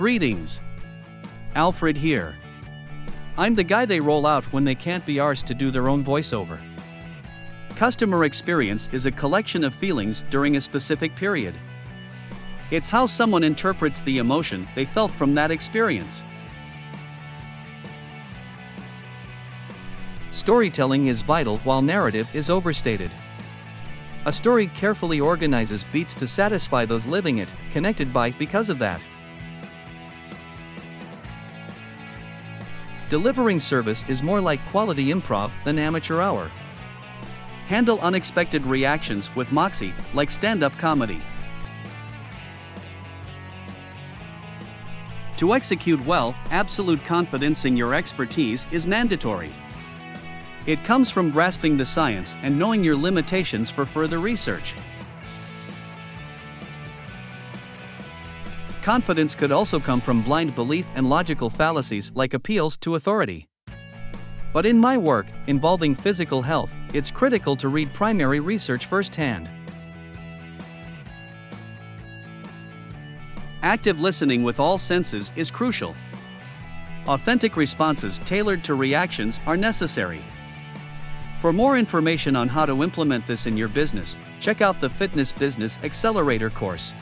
Greetings. Alfred here. I'm the guy they roll out when they can't be arsed to do their own voiceover. Customer experience is a collection of feelings during a specific period. It's how someone interprets the emotion they felt from that experience. Storytelling is vital while narrative is overstated. A story carefully organizes beats to satisfy those living it, connected by because of that. Delivering service is more like quality improv than amateur hour. Handle unexpected reactions with moxie, like stand up comedy. To execute well, absolute confidence in your expertise is mandatory. It comes from grasping the science and knowing your limitations for further research. Confidence could also come from blind belief and logical fallacies like appeals to authority. But in my work, involving physical health, it's critical to read primary research firsthand. Active listening with all senses is crucial. Authentic responses tailored to reactions are necessary. For more information on how to implement this in your business, check out the Fitness Business Accelerator course.